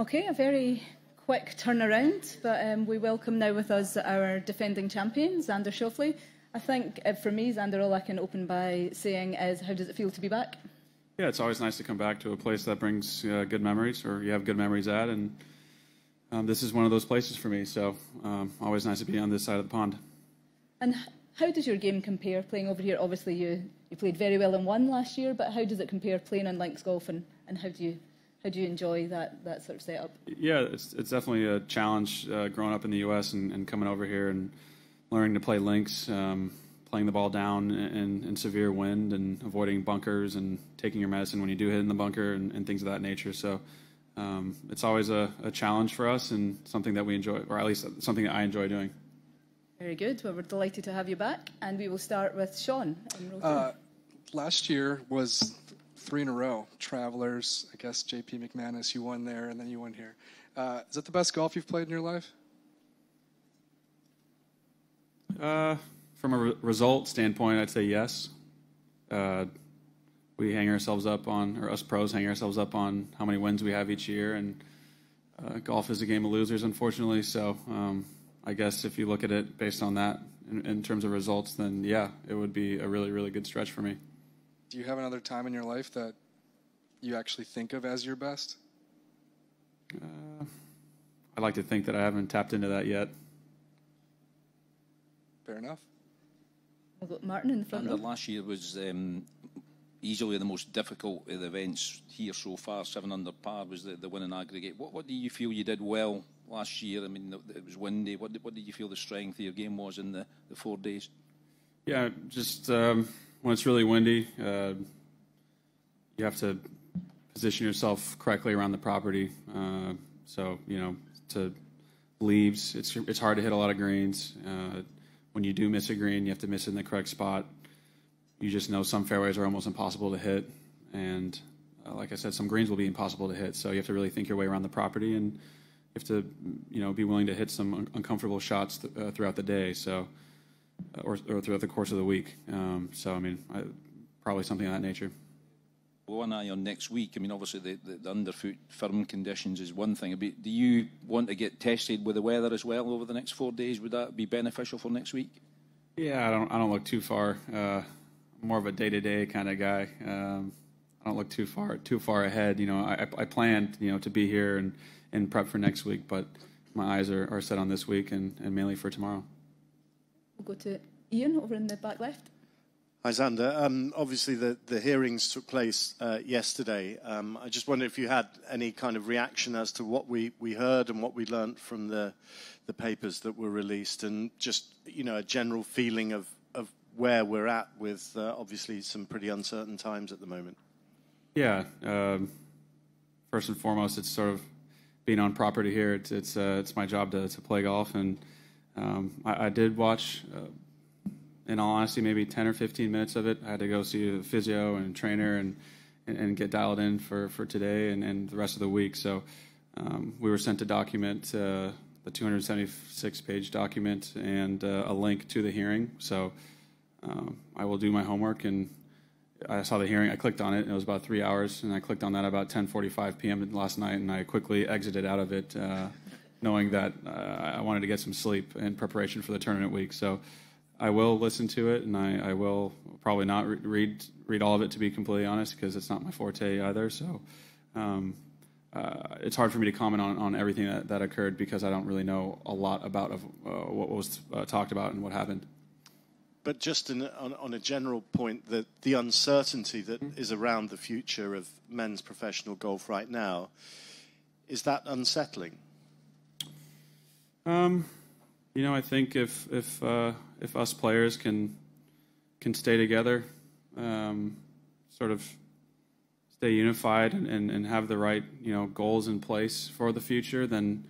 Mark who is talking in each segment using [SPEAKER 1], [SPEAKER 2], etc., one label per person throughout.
[SPEAKER 1] Okay, a very quick turnaround, but um, we welcome now with us our defending champion, Xander Schauffele. I think uh, for me, Xander, all I can open by saying is, how does it feel to be back?
[SPEAKER 2] Yeah, it's always nice to come back to a place that brings uh, good memories, or you have good memories at, and um, this is one of those places for me. So um, always nice to be on this side of the pond.
[SPEAKER 1] And how does your game compare playing over here? Obviously, you, you played very well in one last year, but how does it compare playing on links golf, and, and how do you how do you enjoy that that sort of setup?
[SPEAKER 2] Yeah, it's it's definitely a challenge uh, growing up in the U.S. And, and, coming over here and learning to play links, um, playing the ball down in, in, severe wind, and avoiding bunkers, and taking your medicine when you do hit in the bunker, and, and things of that nature. So. Um, it's always a, a challenge for us and something that we enjoy, or at least something that I enjoy doing.
[SPEAKER 1] Very good. Well, we're delighted to have you back, and we will start with Sean.
[SPEAKER 3] Uh, last year was three in a row. Travelers, I guess JP McManus, you won there, and then you won here. Uh, is that the best golf you've played in your life?
[SPEAKER 2] Uh, from a re- result standpoint, I'd say yes. Uh, we hang ourselves up on, or us pros hang ourselves up on how many wins we have each year, and uh, golf is a game of losers, unfortunately. So um, I guess if you look at it based on that in, in, terms of results, then yeah, it would be a really, really good stretch for me.
[SPEAKER 3] Do you have another time in your life that you actually think of as your best?
[SPEAKER 2] Uh, I'd like to think that I haven't tapped into that yet.
[SPEAKER 3] Fair enough.
[SPEAKER 1] We've got Martin in the front.
[SPEAKER 4] And last year was um, easily the most difficult of the events here so far. Seven under par was the, the winning aggregate. What, what do you feel you did well last year? I mean, it was windy. What, what did you feel the strength of your game was in the, the four days?
[SPEAKER 2] Yeah, just um, when it's really windy, uh, you have to position yourself correctly around the property. Uh, so you know, to leaves, it's it's hard to hit a lot of greens. Uh, when you do miss a green, you have to miss it in the correct spot. You just know some fairways are almost impossible to hit, and uh, like I said, some greens will be impossible to hit. So you have to really think your way around the property and you have to, you know, be willing to hit some un- uncomfortable shots th- uh, throughout the day. So, or, or, throughout the course of the week. Um, so, I mean, I, probably something of that nature.
[SPEAKER 4] One eye on next week. I mean, obviously the, the, the, underfoot firm conditions is one thing. But do you want to get tested with the weather as well over the next four days? Would that be beneficial for next week?
[SPEAKER 2] Yeah, I don't. I don't look too far. Uh, more of a day-to-day kind of guy. Um, I don't look too far too far ahead. You know, I, I planned you know to be here and and prep for next week. But my eyes are, are set on this week and, and mainly for tomorrow.
[SPEAKER 1] We'll go to Ian over in the back left.
[SPEAKER 5] Hi, Xander. Um, obviously, the, the hearings took place uh, yesterday. Um, I just wonder if you had any kind of reaction as to what we, we heard and what we learnt from the, the papers that were released, and just you know a general feeling of, of where we're at with uh, obviously some pretty uncertain times at the moment.
[SPEAKER 2] Yeah. Um, first and foremost, it's sort of being on property here, it's it's, uh, it's my job to, to play golf, and um, I, I, did watch. Uh, in all honesty, maybe 10 or 15 minutes of it. I had to go see a physio and trainer and, and, and get dialed in for, for today and, and the rest of the week. So um, we were sent a document, uh, the 276 page document, and uh, a link to the hearing. So um, I will do my homework and I saw the hearing. I clicked on it. it was about three hours, and I clicked on that about 10:45 p.m. last night, and I quickly exited out of it, uh, knowing that uh, I wanted to get some sleep in preparation for the tournament week. So I will listen to it, and I, I will probably not re- read read all of it to be completely honest, because it's not my forte either. So. Um, uh, it's hard for me to comment on, on everything that, that occurred because I don't really know a lot about of, uh, what was uh, talked about and what happened
[SPEAKER 5] but just in, on, on, a general point, that the uncertainty that is around the future of men's professional golf right now, is that unsettling?
[SPEAKER 2] Um, you know, I think if if uh, if us players can can stay together, um, sort of stay unified and, and, and have the right you know goals in place for the future, then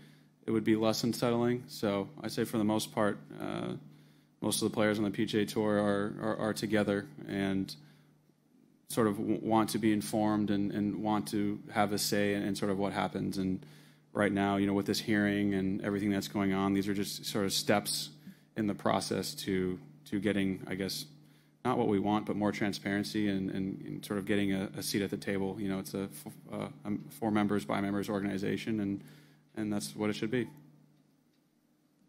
[SPEAKER 2] it would be less unsettling. So I say for the most part. Uh, most of the players on the PGA Tour are, are, are together and sort of want to be informed and, and want to have a say in, in, sort of what happens. And right now, you know, with this hearing and everything that's going on, these are just sort of steps in the process to to getting, I guess, not what we want, but more transparency and, and, and sort of getting a, a, seat at the table. You know, it's a, uh, for members by members organization, and and that's what it should be.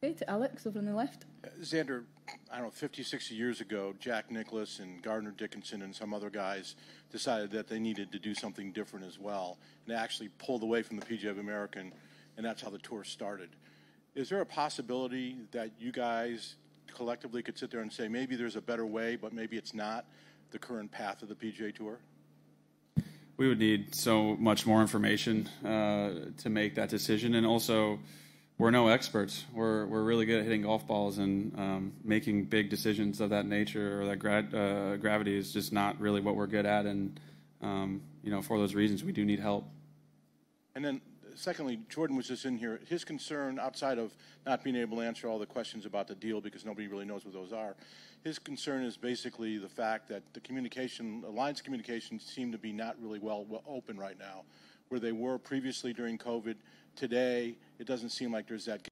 [SPEAKER 1] Okay, to Alex over on the left.
[SPEAKER 6] Xander, I don't know, 50, 60 years ago, Jack Nicklaus and Gardner Dickinson and some other guys decided that they needed to do something different as well, and they actually pulled away from the PGA of American, and that's how the tour started. Is there a possibility that you guys collectively could sit there and say maybe there's a better way, but maybe it's not the current path of the PGA Tour?
[SPEAKER 2] We would need so much more information uh, to make that decision, and also we're no experts. We're we're really good at hitting golf balls and um, making big decisions of that nature or that gra- uh, gravity is just not really what we're good at. And um, you know, for those reasons, we do need help.
[SPEAKER 6] And then, secondly, Jordan was just in here. His concern, outside of not being able to answer all the questions about the deal because nobody really knows what those are, his concern is basically the fact that the communication, alliance communications, seem to be not really well, well open right now, where they were previously during COVID Today, it doesn't seem like there's that.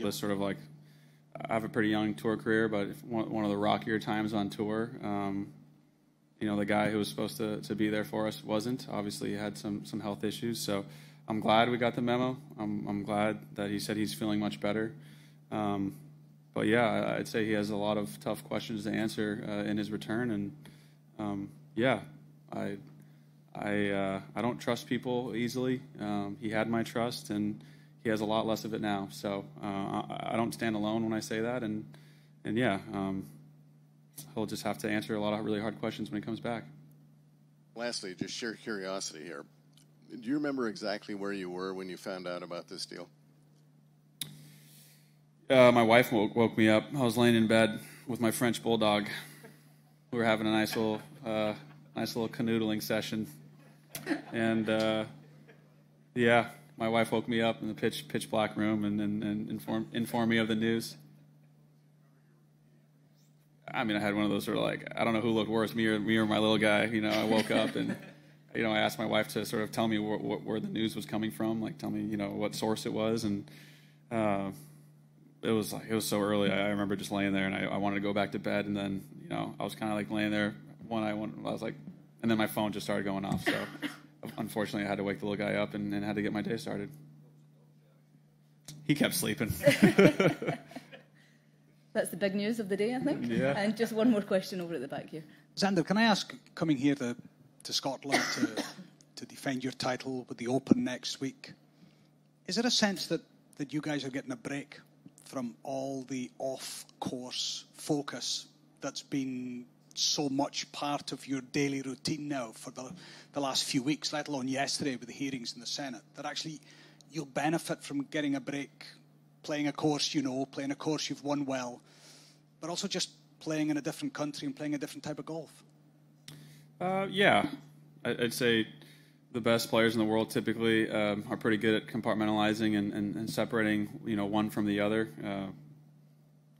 [SPEAKER 2] Sort of like I have a pretty young tour career, but one, of the rockier times on tour. Um, you know, the guy who was supposed to, to be there for us wasn't. Obviously, he had some some health issues. So I'm glad we got the memo. I'm, I'm glad that he said he's feeling much better. Um, but yeah, I'd say he has a lot of tough questions to answer uh, in his return. And um, yeah, I I uh, I don't trust people easily. Um, he had my trust and he has a lot less of it now. So uh, I, I, don't stand alone when I say that, and and yeah, um, he'll just have to answer a lot of really hard questions when he comes back.
[SPEAKER 7] Lastly, just sheer curiosity here. Do you remember exactly where you were when you found out about this deal?
[SPEAKER 2] Uh, my wife woke, woke, me up. I was laying in bed with my French bulldog. We were having a nice little, uh, nice little canoodling session, and uh, yeah, my wife woke me up in the pitch pitch black room and, and, and informed informed me of the news. I mean, I had one of those sort of like I don't know who looked worse, me or me or my little guy. You know, I woke up and you know I asked my wife to sort of tell me wh- wh- where the news was coming from, like tell me you know what source it was, and uh, it was like it was so early. I, I remember just laying there and I, I, wanted to go back to bed, and then you know I was kind of like laying there. One I, went, I was like, and then my phone just started going off. So unfortunately, I had to wake the little guy up and, and had to get my day started. He kept sleeping.
[SPEAKER 1] That's the big news of the day, I think.
[SPEAKER 2] Yeah.
[SPEAKER 1] And just one more question over at the back here.
[SPEAKER 8] Xander, can I ask, coming here to, to Scotland to, to defend your title with the Open next week, is there a sense that, that you guys are getting a break from all the off course focus that's been so much part of your daily routine now for the, the last few weeks, let alone yesterday with the hearings in the Senate, that actually you'll benefit from getting a break, playing a course you know, playing a course you've won well, but also just playing in a different country and playing a different type of golf?
[SPEAKER 2] Uh, yeah, I'd say the best players in the world typically um, are pretty good at compartmentalizing and, and, and, separating, you know, one from the other. Uh,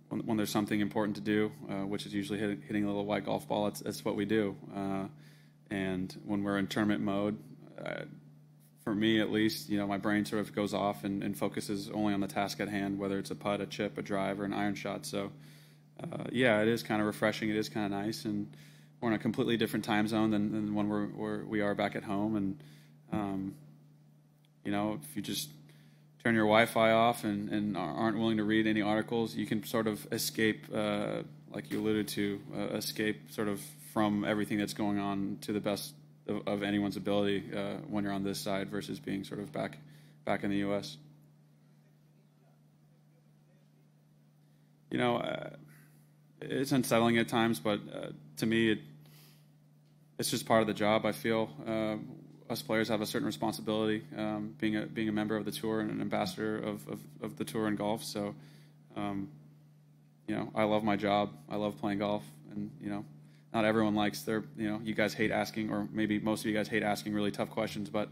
[SPEAKER 2] when, when, there's something important to do, uh, which is usually hit, hitting a little white golf ball, that's, that's what we do. Uh, and when we're in tournament mode, uh, for me at least, you know, my brain sort of goes off and, and, focuses only on the task at hand, whether it's a putt, a chip, a drive, or an iron shot. So, uh, yeah, it is kind of refreshing. It is kind of nice, and we're in a completely different time zone than, than when we're, we're we are back at home, and um, you know, if you just turn your Wi-Fi off and, and aren't willing to read any articles, you can sort of escape, uh, like you alluded to, uh, escape sort of from everything that's going on to the best of, of anyone's ability uh, when you're on this side versus being sort of back back in the U.S. You know, uh, it's unsettling at times, but uh, to me, it, it's just part of the job. I feel uh, us players have a certain responsibility, um, being a being a member of the tour and an ambassador of, of, of the tour and golf. So, um, you know, I love my job. I love playing golf, and you know, not everyone likes their, you know, you guys hate asking, or maybe most of you guys hate asking really tough questions, but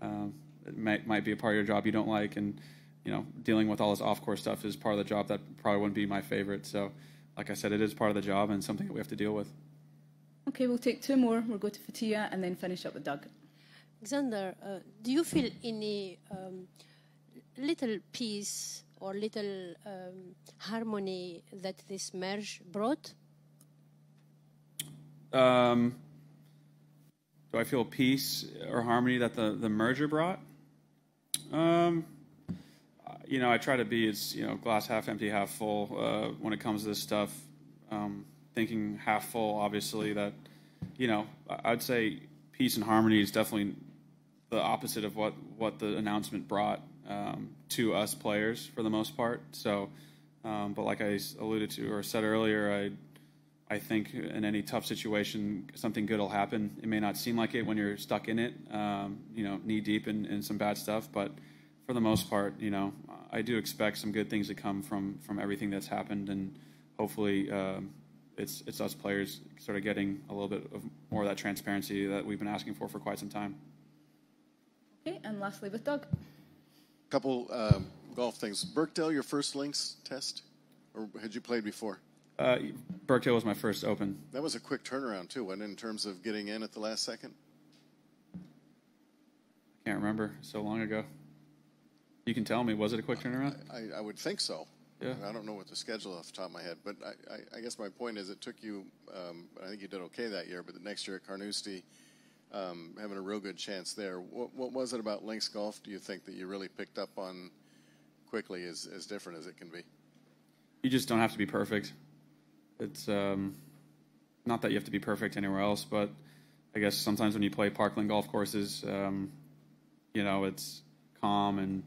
[SPEAKER 2] um, it might, might be a part of your job you don't like. And, you know, dealing with all this off course stuff is part of the job that probably wouldn't be my favorite. So, like I said, it is part of the job and something that we have to deal with.
[SPEAKER 1] Okay, we'll take two more. We'll go to Fatia and then finish up with Doug.
[SPEAKER 9] Xander, uh, do you feel any um, little peace or little um, harmony that this merge brought?
[SPEAKER 2] Um, do I feel peace or harmony that the, the merger brought? Um, you know, I try to be as you know, glass half empty, half full uh, when it comes to this stuff. Um, thinking half full, obviously, that you know, I'd say peace and harmony is definitely the opposite of what what the announcement brought um, to us players for the most part. So, um, but like I alluded to or said earlier, I I think in any tough situation, something good will happen. It may not seem like it when you're stuck in it, um, you know, knee deep in, in some bad stuff. But for the most part, you know, I do expect some good things to come from from everything that's happened, and hopefully, uh, it's it's us players sort of getting a little bit of more of that transparency that we've been asking for for quite some time.
[SPEAKER 1] Okay, and lastly with Doug.
[SPEAKER 7] Couple um, golf things. Birkdale, your first links test, or had you played before?
[SPEAKER 2] Uh, Birkdale was my first Open.
[SPEAKER 7] That was a quick turnaround too, wasn't it, in terms of getting in at the last second?
[SPEAKER 2] I can't remember. So long ago. You can tell me. Was it a quick turnaround?
[SPEAKER 7] I, I would think so.
[SPEAKER 2] Yeah.
[SPEAKER 7] I don't know what the schedule off the top of my head, but I, I, I guess my point is it took you. Um, I think you did okay that year, but the next year at Carnoustie, um, having a real good chance there. What, what was it about links golf? Do you think that you really picked up on quickly, as as different as it can be?
[SPEAKER 2] You just don't have to be perfect. It's um, not that you have to be perfect anywhere else, but I guess sometimes when you play parkland golf courses, um, you know, it's calm and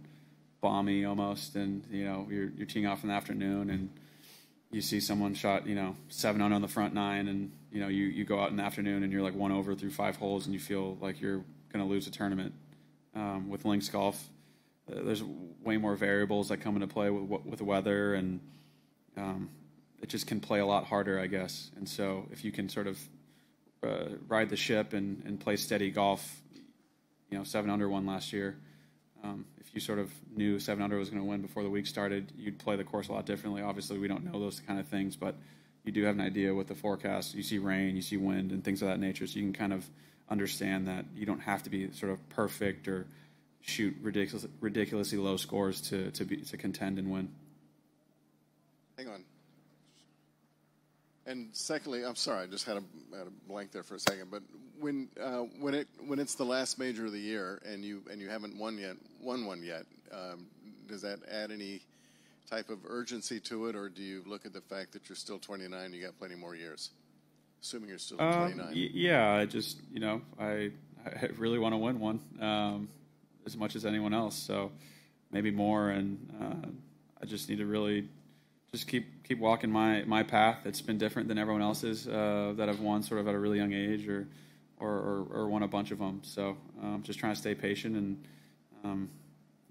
[SPEAKER 2] balmy almost, and you know, you're you're teeing off in the afternoon, and you see someone shot, you know, seven on on the front nine, and you know, you you go out in the afternoon and you're like won over through five holes, and you feel like you're going to lose a tournament. Um, with links golf, uh, there's way more variables that come into play with with the weather and um, it just can play a lot harder, I guess. And so if you can sort of uh, ride the ship and, and play steady golf, you know, seven under one last year. Um, if you sort of knew seven under was going to win before the week started, you'd play the course a lot differently. Obviously, we don't know those kind of things, but you do have an idea with the forecast. You see rain, you see wind, and things of that nature, so you can kind of understand that you don't have to be sort of perfect or shoot ridiculous, ridiculously low scores to to be to contend and win.
[SPEAKER 7] Hang on. And secondly, I'm sorry, I just had a, had a blank there for a second. But when uh, when it when it's the last major of the year and you and you haven't won yet, won one yet, um, does that add any type of urgency to it, or do you look at the fact that you're still 29, you got plenty more years? Assuming you're still
[SPEAKER 2] Um,
[SPEAKER 7] 29.
[SPEAKER 2] y- yeah, I just you know I I really want to win one um, as much as anyone else. So maybe more, and uh, I just need to really just keep keep walking my my path. It's been different than everyone else's uh, that I've won sort of at a really young age or or, or, or won a bunch of them. So um, just trying to stay patient and. Um,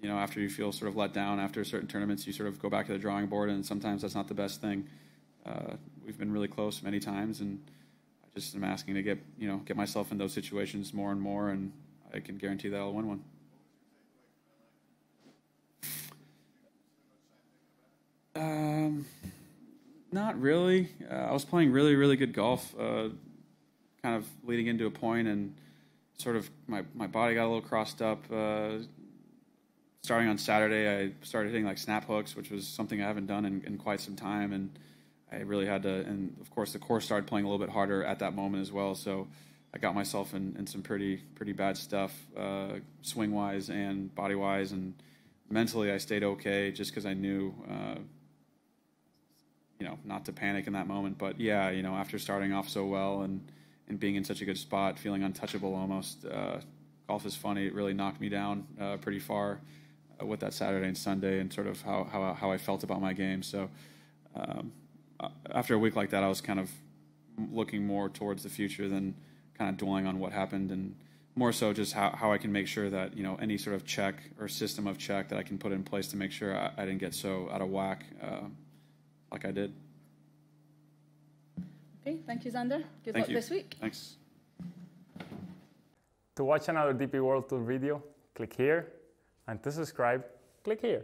[SPEAKER 2] you know, after you feel sort of let down after certain tournaments, you sort of go back to the drawing board, and sometimes that's not the best thing. Uh, we've been really close many times, and I just am asking to get you know get myself in those situations more and more, and I can guarantee that I'll win one. Um, not really. Uh, I was playing really, really good golf, uh, kind of leading into a point, and sort of my, my body got a little crossed up. Uh, starting on Saturday, I started hitting like snap hooks, which was something I haven't done in, in quite some time, and I really had to, and of course the course started playing a little bit harder at that moment as well. So I got myself in, in some pretty pretty bad stuff, uh, swing wise and body wise, and mentally I stayed okay just because I knew, uh, you know, not to panic in that moment. But yeah, you know, after starting off so well and and being in such a good spot, feeling untouchable almost, uh, golf is funny. It really knocked me down uh, pretty far with that Saturday and Sunday, and sort of how how how I felt about my game. So. Um, uh, after a week like that, I was kind of looking more towards the future than kind of dwelling on what happened, and more so just how, how I can make sure that you know any sort of check or system of check that I can put in place to make sure I, I didn't get so out of whack uh, like I did.
[SPEAKER 1] Okay, thank you, Xander. Good
[SPEAKER 2] Thank
[SPEAKER 1] luck
[SPEAKER 2] you.
[SPEAKER 1] this week.
[SPEAKER 2] Thanks.
[SPEAKER 10] To watch another DP World Tour video, click here, and to subscribe, click here.